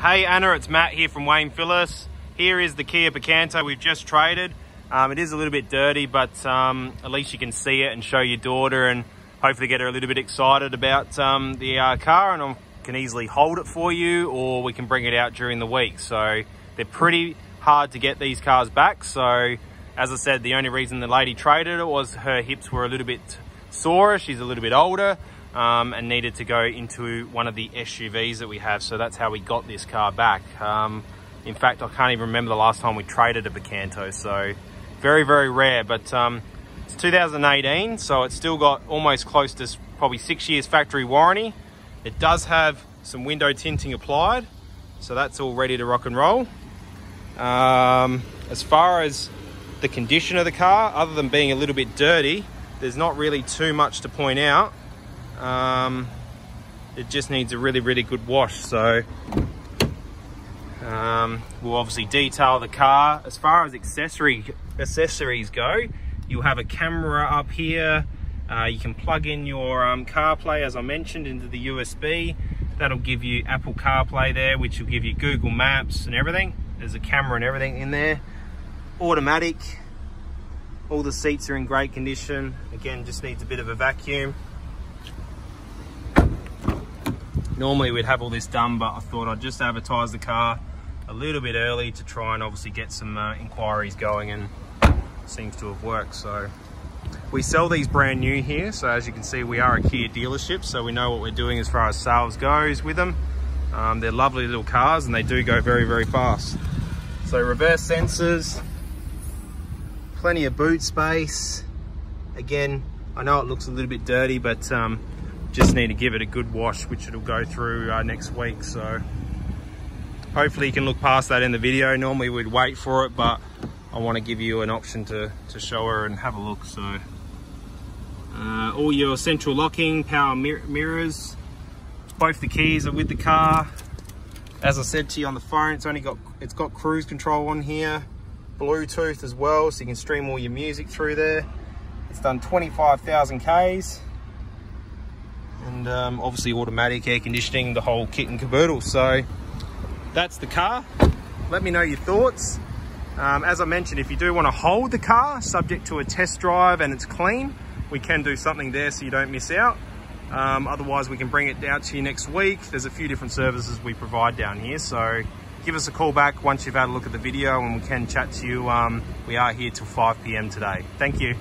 Hey Anna, it's Matt here from Wayne Phillis. Here is the Kia Picanto we've just traded. Um, it is a little bit dirty, but um, at least you can see it and show your daughter and hopefully get her a little bit excited about um, the uh, car and I can easily hold it for you or we can bring it out during the week. So they're pretty hard to get these cars back. So as I said, the only reason the lady traded it was her hips were a little bit sore. She's a little bit older um, and needed to go into one of the SUVs that we have. So that's how we got this car back. Um, in fact, I can't even remember the last time we traded a Picanto. So very, very rare, but um, it's 2018. So it's still got almost close to probably six years factory warranty. It does have some window tinting applied. So that's all ready to rock and roll. Um, as far as the condition of the car, other than being a little bit dirty, there's not really too much to point out. Um, it just needs a really, really good wash. So um, we'll obviously detail the car. As far as accessory accessories go, you'll have a camera up here. Uh, you can plug in your um, CarPlay, as I mentioned, into the USB. That'll give you Apple CarPlay there, which will give you Google Maps and everything. There's a camera and everything in there. Automatic. All the seats are in great condition. Again, just needs a bit of a vacuum. Normally we'd have all this done, but I thought I'd just advertise the car a little bit early to try and obviously get some uh, inquiries going and seems to have worked. So we sell these brand new here. So as you can see, we are a Kia dealership. So we know what we're doing as far as sales goes with them. Um, they're lovely little cars and they do go very, very fast. So reverse sensors, plenty of boot space. Again, I know it looks a little bit dirty, but um, just need to give it a good wash, which it'll go through uh, next week. So hopefully you can look past that in the video. Normally we'd wait for it, but I want to give you an option to, to show her and have a look. So uh, all your central locking, power mir mirrors, both the keys are with the car. As I said to you on the phone, it's only got it's got cruise control on here, Bluetooth as well, so you can stream all your music through there. It's done 25,000 Ks. Um, obviously automatic air conditioning, the whole kit and caboodle. So that's the car. Let me know your thoughts. Um, as I mentioned, if you do want to hold the car, subject to a test drive and it's clean, we can do something there so you don't miss out. Um, otherwise, we can bring it out to you next week. There's a few different services we provide down here. So give us a call back once you've had a look at the video and we can chat to you. Um, we are here till 5 p.m. today. Thank you.